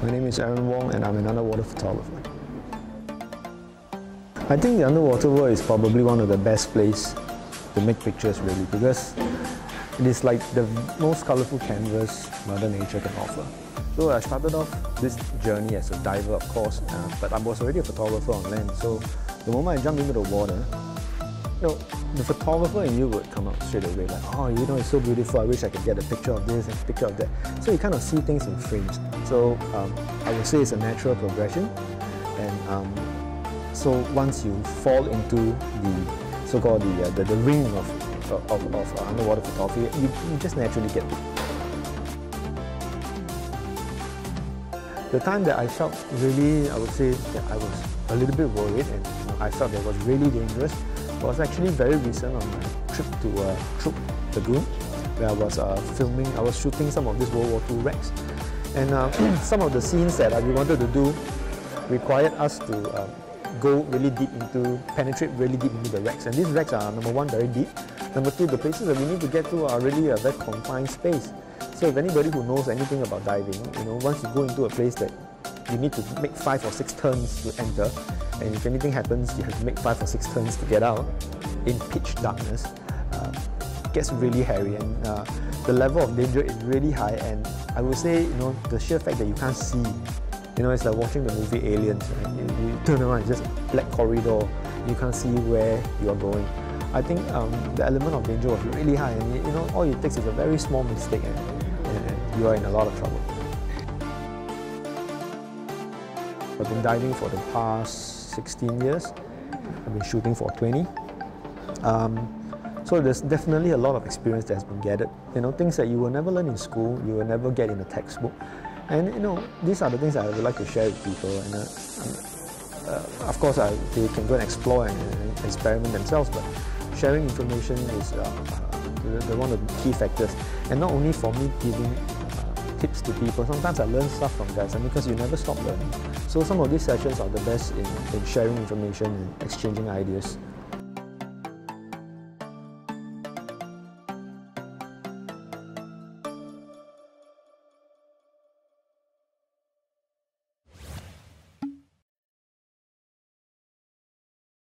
My name is Aaron Wong and I'm an underwater photographer. I think the underwater world is probably one of the best places to make pictures really because it is like the most colorful canvas Mother Nature can offer. So I started off this journey as a diver of course, uh, but I was already a photographer on land. So the moment I jumped into the water, you know, the photographer in you would come out straight away like, oh, you know, it's so beautiful, I wish I could get a picture of this and a picture of that. So you kind of see things in frames. So um, I would say it's a natural progression. And um, so once you fall into the so-called the, uh, the, the ring of, of, of uh, underwater photography, you, you just naturally get. The time that I felt really, I would say that I was a little bit worried and I felt that it was really dangerous was actually very recent on my trip to uh, Truk Lagoon where I was uh, filming, I was shooting some of these World War II wrecks. And uh, some of the scenes that we wanted to do required us to um, go really deep into, penetrate really deep into the wrecks. And these wrecks are number one very deep, number two the places that we need to get to are really a very confined space. So if anybody who knows anything about diving, you know, once you go into a place that you need to make five or six turns to enter, and if anything happens, you have to make five or six turns to get out in pitch darkness, uh, gets really hairy and uh, the level of danger is really high and I would say, you know, the sheer fact that you can't see, you know, it's like watching the movie Aliens, right? you, you turn around, it's just black corridor, you can't see where you are going. I think um, the element of danger was really high and you know, all it takes is a very small mistake and you are in a lot of trouble. I've been diving for the past 16 years. I've been shooting for 20. Um, so there's definitely a lot of experience that has been gathered. You know, things that you will never learn in school, you will never get in a textbook. And you know, these are the things that I would like to share with people. And uh, uh, of course, I, they can go and explore and, and, experiment themselves, but sharing information is uh, uh the, the, one of the key factors. And not only for me giving tips to people. Sometimes I learn stuff from guys and because you never stop learning. So some of these sessions are the best in, in sharing information and exchanging ideas.